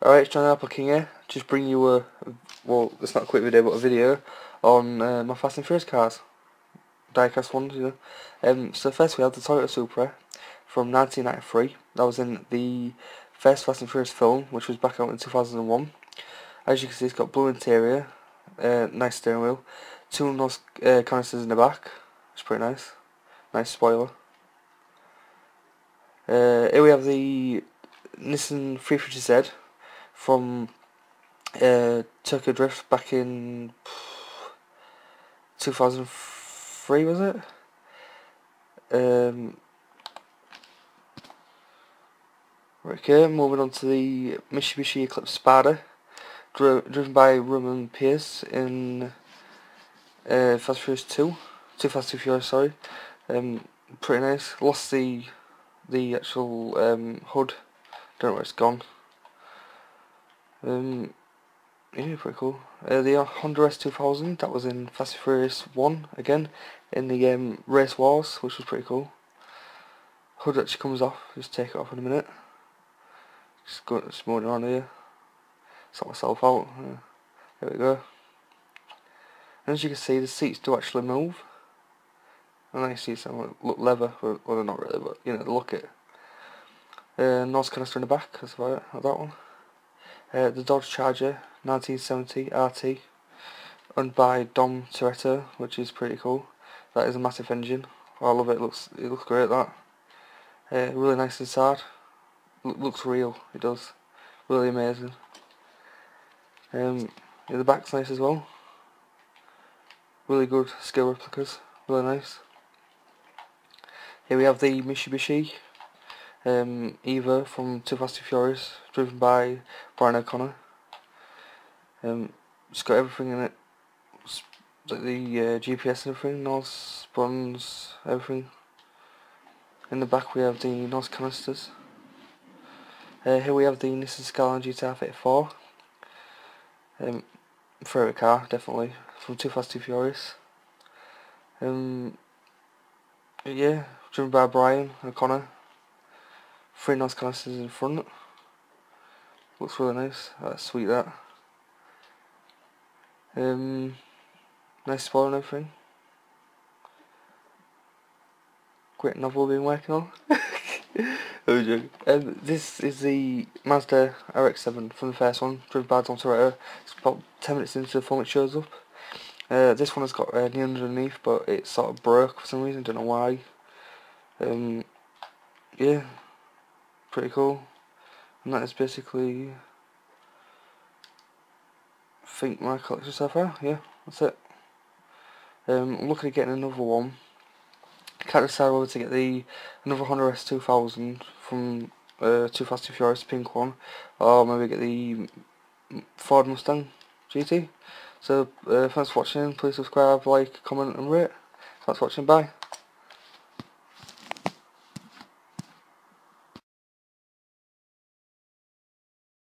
Alright, it's John Apple King here. Just bring you a, well, it's not a quick video, but a video on uh, my Fast and Furious cars. Diecast ones, you know. Um, so first we have the Toyota Supra from 1993. That was in the first Fast and Furious film, which was back out in 2001. As you can see, it's got blue interior, uh, nice steering wheel, two NOS uh, canisters in the back. It's pretty nice. Nice spoiler. Uh, here we have the Nissan 350Z from uh, Tokyo Drift back in 2003 was it? Um, okay, moving on to the Mitsubishi Eclipse Spyder, dri driven by Roman Pearce in uh, Fast Furious 2, Too Fast Too Furious, sorry. Um, pretty nice. Lost the the actual um, hood. Don't know where it's gone. Um, yeah, pretty cool. Uh, the Honda S2000, that was in Fast and Furious 1 again, in the um, Race Wars, which was pretty cool. Hood actually comes off, just take it off in a minute. Just go moving around here. Sort myself out. There we go. And as you can see, the seats do actually move. And I see some look leather, well they're not really, but you know, look it. Uh, NOS canister in the back, that's about it, that one. Uh, the Dodge Charger 1970 RT owned by Dom Toretto which is pretty cool. That is a massive engine. I love it, it looks it looks great that. Uh, really nice inside L looks real. It does. Really amazing. Um, yeah, the back's nice as well. Really good scale replicas. Really nice. Here we have the Mitsubishi um, Evo from Too Fast Too Furious, driven by Brian O'Conner. Um, it's got everything in it, like the uh, GPS and everything, NOS, buttons, everything. In the back we have the NOS canisters. Uh, here we have the Nissan Skyline GTR 34. Um, favorite car, definitely, from Too Fast Too Furious. Um, yeah, driven by Brian O'Conner. Three nice canisters in front. Looks really nice. That's sweet that. Um, nice spoiler and everything. Great novel we've been working on. um, this is the Mazda RX-7 from the first one, driven by Dom Toretto. It's about 10 minutes into the film it shows up. Uh, this one has got uh, knee underneath, but it sort of broke for some reason, don't know why. Um, yeah, pretty cool. And that is basically I think my collection so far, yeah, that's it. Um, I'm looking at getting another one. Can't decide whether to get the another Honda S2000 from uh, Too Fast Too Furious, pink one, or maybe get the Ford Mustang GT. So uh, thanks for watching, please subscribe, like, comment and rate. Thanks for watching, bye.